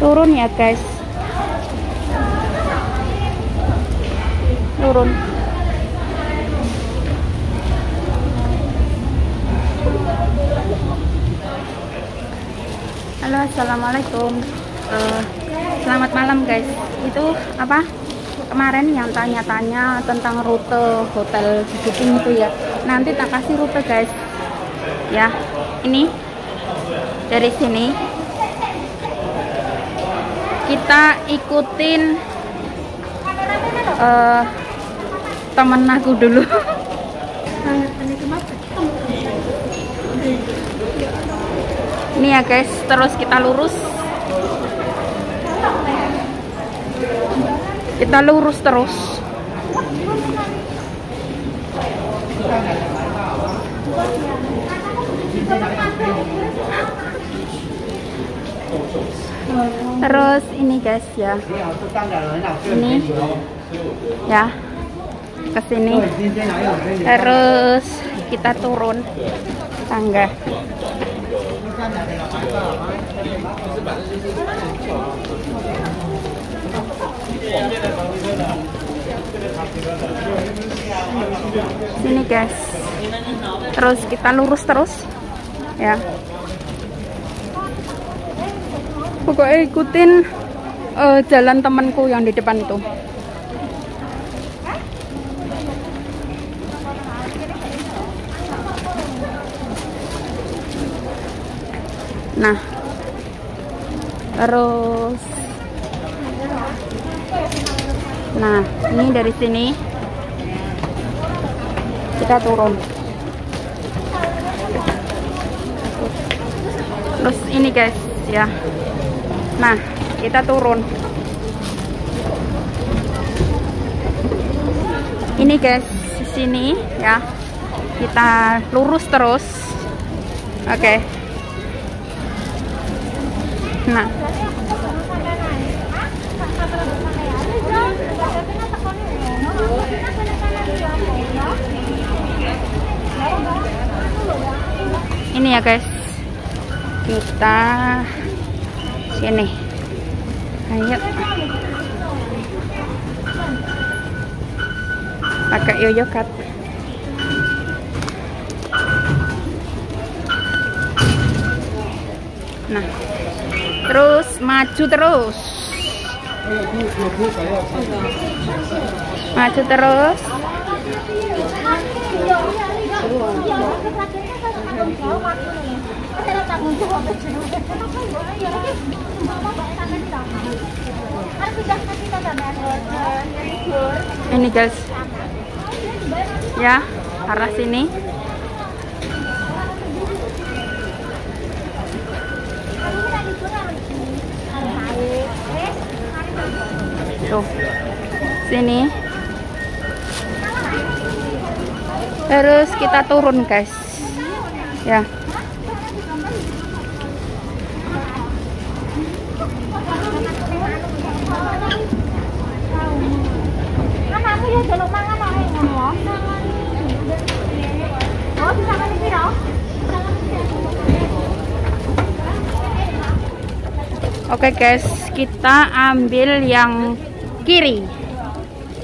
turun ya guys. Turun. Halo assalamualaikum. Eh, selamat malam guys. Itu apa? Kemarin yang tanya-tanya tentang rute hotel Bukit itu ya. Nanti tak kasih rute guys. Ya ini dari sini kita ikutin eh temen aku dulu. Ini ya guys terus kita lurus. Kita lurus terus terus ini guys ya. Ini. Ya. Ke sini. Terus kita turun tangga. Sini guys. Terus kita lurus terus. Ya pokoknya ikutin eh, jalan temanku yang di depan itu. Nah terus nah ini dari sini. Kita turun. Terus ini guys ya nah kita turun. Ini guys di sini ya. Kita lurus terus. Oke. Nah. Ini ya guys. Kita sini ayo. Pakai yoyo cut. Nah. Terus maju terus. Maju terus ini guys. Ya arah sini. Tuh sini. Terus kita turun guys. Ya Kan aku ya Oke guys, kita ambil yang kiri.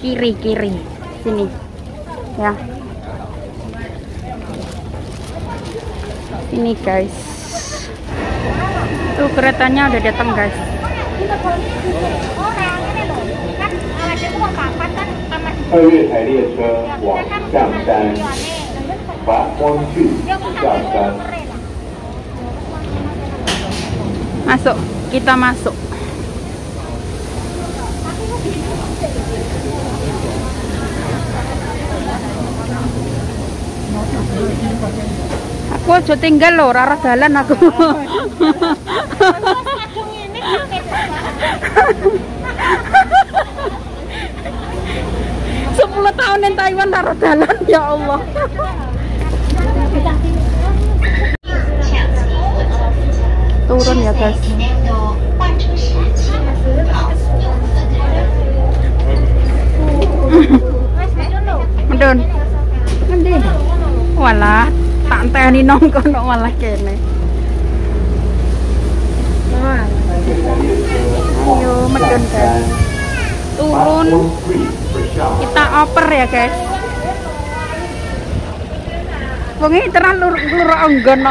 Kiri, kiri. Sini. Ya. Sini guys. Tuh keretanya udah datang guys. Oh, nah ngene lho. Kan awake ku wong papat kan kamar 二月台列车往象山，法光去象山。 Masuk, kita masuk. Aku aja tinggal loh, rara dalan aku. tahun yang Taiwan rara dalan ya Allah. Turun ya guys. Medun. Ngendi? Walah, tak enteni nong kono malah kene. Ayo medun guys turun kita oper ya guys Wengi tenan lur lur enggon.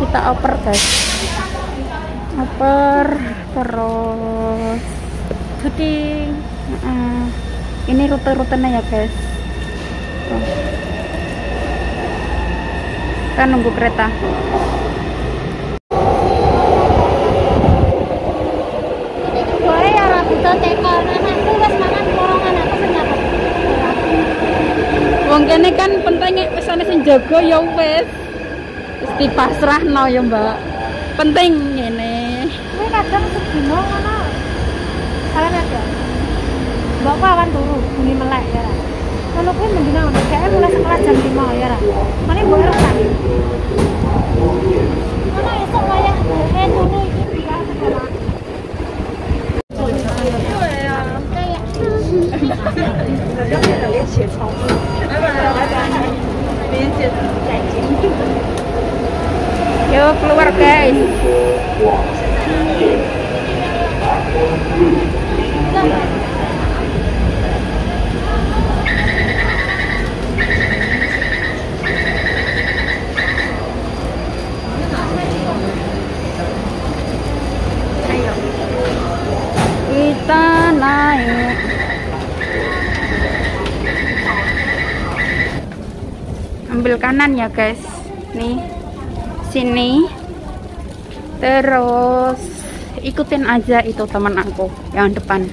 Kita oper guys. Oper terus syuting. Heeh. Ini rute-rutenya ya guys. Korong anakku senyapa. Wong kene kan pentingnya pesane sing jaga ya wis. Wis dipasrahno ya, Mbak. Penting ngene. Ini kadang sedino ngono. Kalian ya. Mbak awan turu, bunyi melek ya. Kalau kuwi mendina ngono, kayak mulai sekolah jam 5 ya. Ra. Mane mbok erok kanan ya guys. Nih. Sini. Terus ikutin aja itu teman aku yang depan.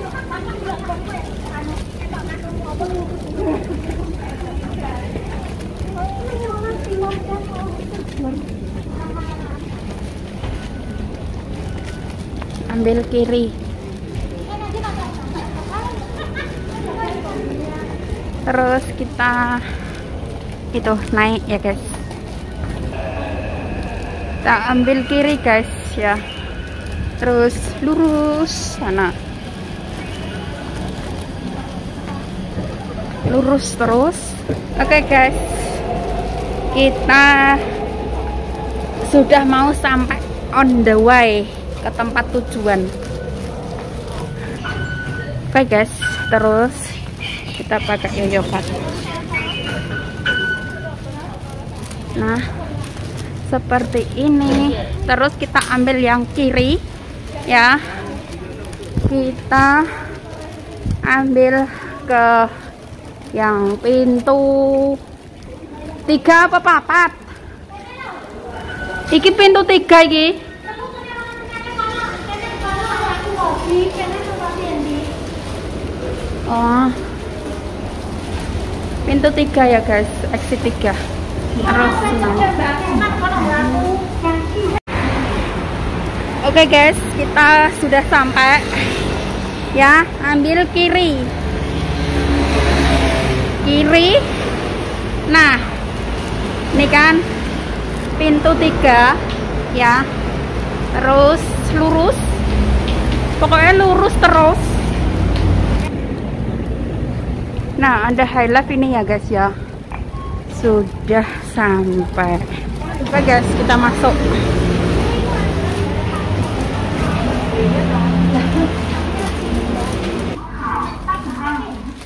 Ambil kiri. terus kita itu naik ya guys. Kita ambil kiri guys ya. Terus lurus sana. Lurus terus. Oke guys. Kita sudah mau sampai on the way ke tempat tujuan. Oke guys. Terus kita pakai yoyopat nah seperti ini. Terus kita ambil yang kiri ya. Kita ambil ke yang pintu tiga apa papat iki pintu tiga iki. Oh. Pintu tiga ya guys. Exit tiga oke guys kita sudah sampai ya ambil kiri. Kiri. Nah ini kan pintu tiga ya. Terus lurus. Pokoknya lurus terus. Nah, ada high life ini ya guys ya. Sudah sampai. Oke guys, kita masuk.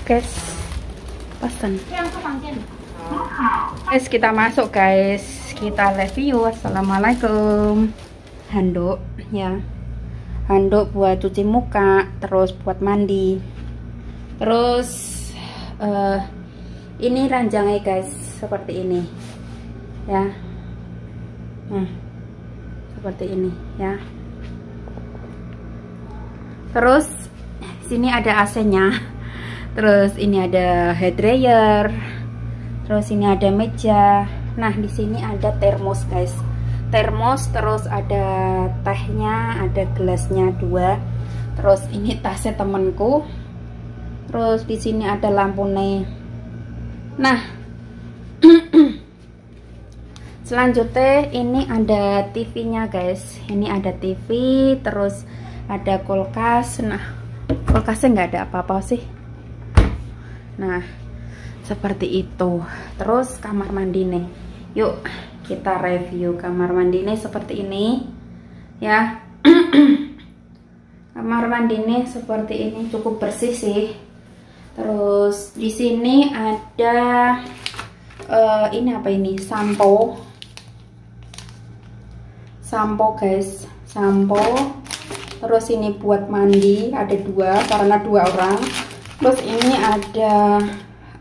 Guys, pesan. Guys, kita masuk guys. Kita review. Assalamualaikum. Handuk ya. Handuk buat cuci muka, terus buat mandi. Terus uh, ini ranjangnya guys seperti ini ya. Nah seperti ini ya. Terus sini ada AC nya terus ini ada head dryer. Terus ini ada meja. Nah di sini ada termos guys. Termos terus ada tehnya ada gelasnya dua. Terus ini tasnya temenku terus di sini ada lampu nih nah. Selanjutnya ini ada TV nya guys. Ini ada TV terus ada kulkas. Nah kulkasnya nggak ada apa-apa sih. Nah seperti itu. Terus kamar mandi nih. Yuk kita review kamar mandi nih seperti ini ya. Kamar mandi nih seperti ini cukup bersih sih terus di sini ada uh, ini apa ini? Sampo. Sampo guys. Sampo. Terus ini buat mandi ada dua karena dua orang. Terus ini ada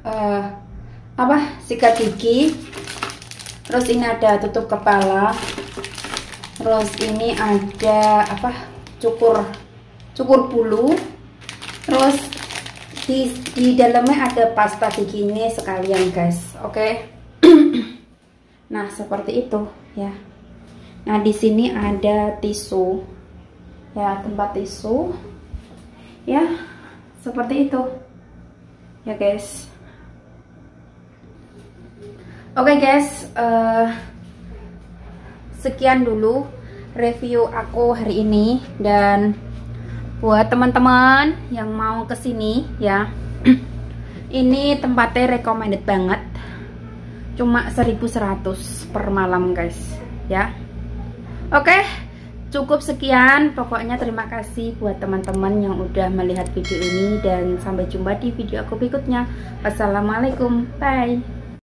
uh, apa? Sikat gigi. Terus ini ada tutup kepala. Terus ini ada apa? Cukur cukur bulu. Terus di, di dalamnya ada pasta giginya sekalian guys. Oke? Okay? nah seperti itu ya. Nah di sini ada tisu. Ya tempat tisu. Ya seperti itu. Ya guys. Oke okay, guys uh, sekian dulu review aku hari ini dan buat teman-teman yang mau ke sini ya. Ini tempatnya recommended banget. Cuma 1100 per malam guys ya. Oke cukup sekian. Pokoknya terima kasih buat teman-teman yang udah melihat video ini. Dan sampai jumpa di video aku berikutnya. Wassalamualaikum. Bye